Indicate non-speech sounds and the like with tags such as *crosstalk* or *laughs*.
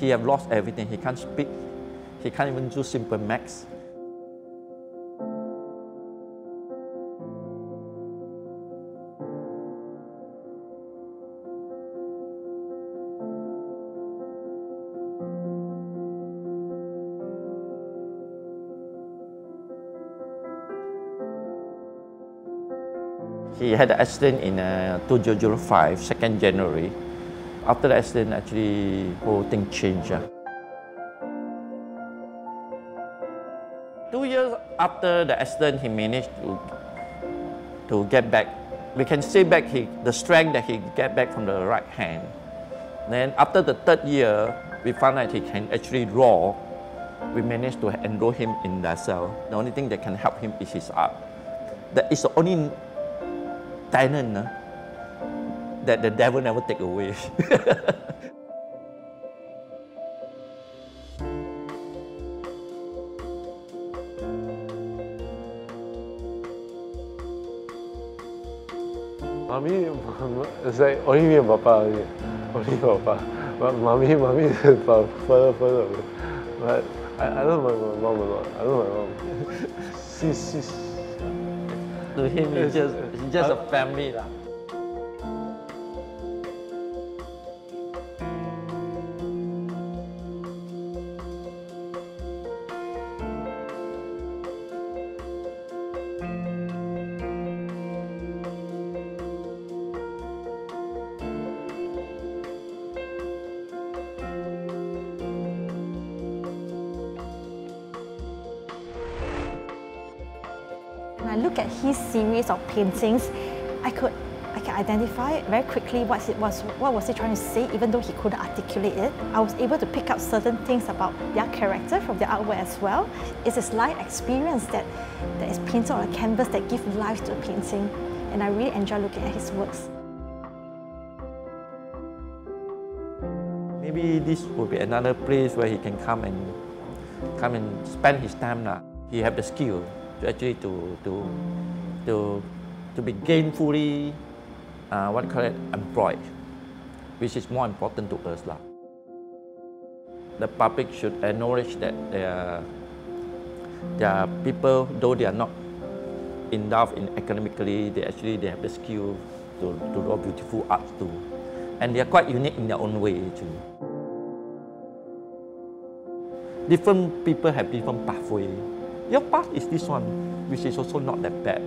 he have lost everything. He can't speak. He can't even do simple maths. He had an accident in uh, 2005, 2nd January. After the accident, actually, whole thing changed. Uh. Two years after the accident, he managed to, to get back. We can see back he, the strength that he get back from the right hand. Then after the third year, we found out he can actually draw. We managed to enroll him in the cell. The only thing that can help him is his art. That is the only talent uh, that the devil never take away. *laughs* Mommy, *laughs* it's like only me and Papa only. Only Papa. But mommy, *laughs* mommy is far, further, further away. But I, I love my mom a lot. I love my mom. she's, she's, to him, it's just, it's just a family. lah. I look at his series of paintings, I could I can identify very quickly what it was what was he trying to say, even though he couldn't articulate it. I was able to pick up certain things about their character from their artwork as well. It's his life experience that, that is painted on a canvas that gives life to a painting. And I really enjoy looking at his works. Maybe this would be another place where he can come and come and spend his time. Now. He have the skill to actually to to to to be gainfully uh, what call it employed, which is more important to us. Lah. The public should acknowledge that there are, are people, though they are not endowed in academically, they actually they have the skill to, to draw beautiful art too. And they are quite unique in their own way too. Different people have different pathway. Your path is this one, which is also not that bad.